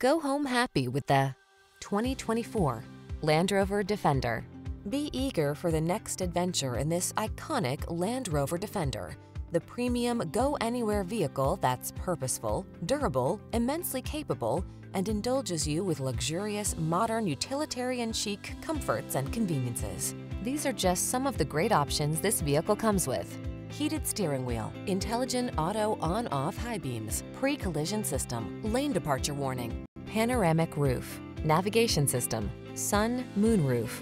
Go home happy with the 2024 Land Rover Defender. Be eager for the next adventure in this iconic Land Rover Defender, the premium go-anywhere vehicle that's purposeful, durable, immensely capable, and indulges you with luxurious, modern, utilitarian chic comforts and conveniences. These are just some of the great options this vehicle comes with. Heated steering wheel, intelligent auto on-off high beams, pre-collision system, lane departure warning, panoramic roof, navigation system, sun, moon roof,